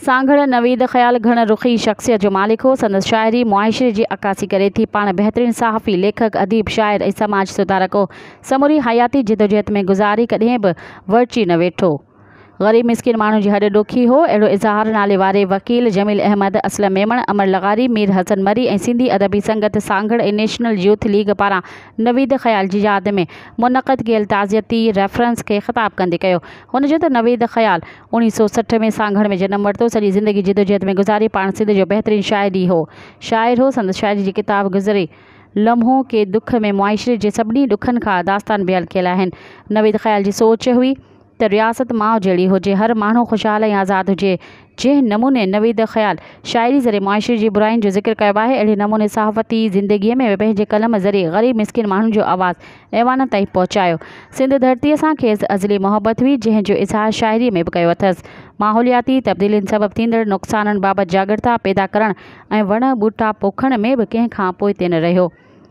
सांघड़, नवीद, ख़्याल घण, रुखी शख़्सियत जो मालिक हो। संदसि शायरी मुआशिरे की अक्सी करे थी। पाण बेहतरीन सहाफ़ी लेखक, अदीब शायर ए समाज सुधारक हो। समूरी हयाती जिदोजहद में गुज़ारी कदें भी वर्ची न वेठो। ग़रीब मिसकिन माण्हू जी हॾ ॾुखी हो। अहिड़ो इज़हार नाले वारे वकील जमील अहमद असलम मेमण, अमर लगारी, मीर हसन मरी ऐं सिंधी अदबी संगत सांघड़ ऐं नेशनल यूथ लीग पारां नवीद ख़याल जी याद में मुनक़द कयल ताज़ियती रेफरेंस खे ख़िताबु कंदे कयो। हुनजो नवीद ख़याल उणिवीह सौ सठि में सांघड़ में जनमु वरितो, सॼी ज़िंदगी जिदोजहद में गुज़ारी, पाण सिंध जो बहितरीनु शाइरी हो। शाइर हो, संदसि शाइरी जी किताब गुज़रे। लम्हो के दुख में मुआशिरे जे सभिनी ॾुखनि खां दास्तान बयानु कयल नवीद ख़याल जी सोच हुई त रियासत माउ जहिड़ी हुजे, हर माण्हू ख़ुशहाल आज़ादु हुजे। जंहिं नमूने नवीद ख़याल, शाइरी ज़रिए मुआशिरे जी बुराइनि जो ज़िक्र कयो आहे, अहिड़े नमूने सहाफ़ती ज़िंदगीअ में पंहिंजे कलम ज़रिए ग़रीब मिसकिन माण्हुनि जो आवाज़ु ऐवान ताईं पहुचायो। सिंध धरतीअ सां खेसि अज़ली मोहबत हुई जंहिंजो इज़हार शाइरीअ में बि कयो अथसि। माहौलियाती तब्दीलियुनि सबबु थींदड़ नुक़साननि बाबति जागरता पैदा करणु ऐं वण ॿूटा पोखण में बि कंहिंखां पोइते न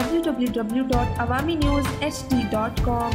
www.awamiNewsHD.com